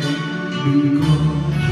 and be gone.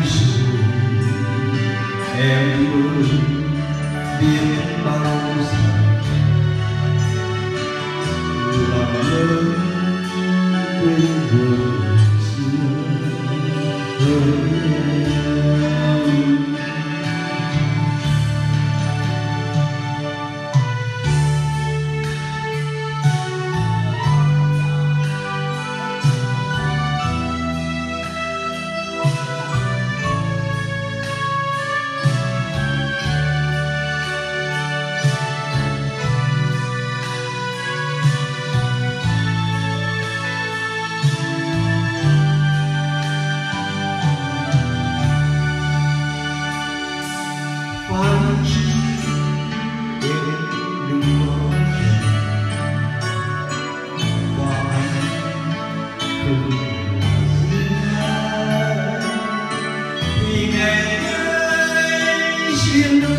rồi em ơi biết bao Trên đôi.